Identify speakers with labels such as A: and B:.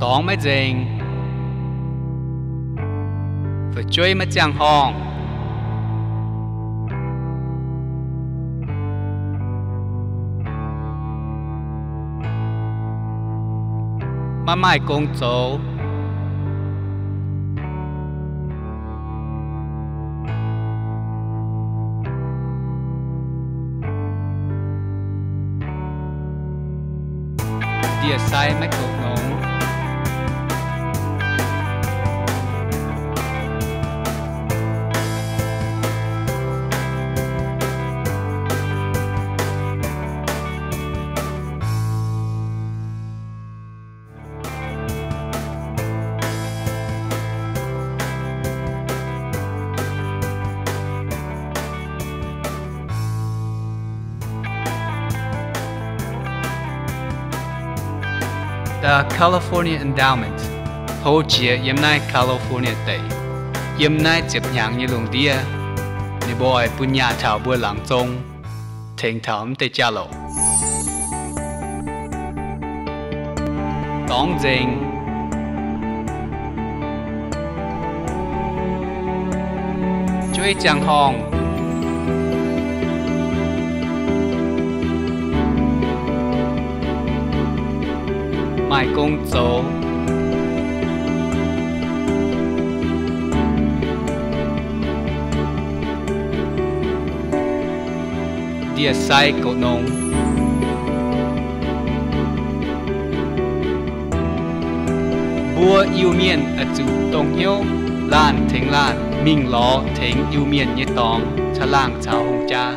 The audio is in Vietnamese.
A: 当没劲，我追没张空，没卖工作，爹塞没哭侬。The California Endowment. Hỗ trợ yếm nay California tây yếm nay chụp nhang như lùng đia ni boy bún nhà thảo bùa làng trông thành thẩm tây cha lộ đóng dình chuối chẳng hong mai công dấu địa sai cổ nông. Bùa yêu miên ở chủ tông hiếu lan thính lan minh ló thính yêu miên như tòng, cha lang chào hồng cha.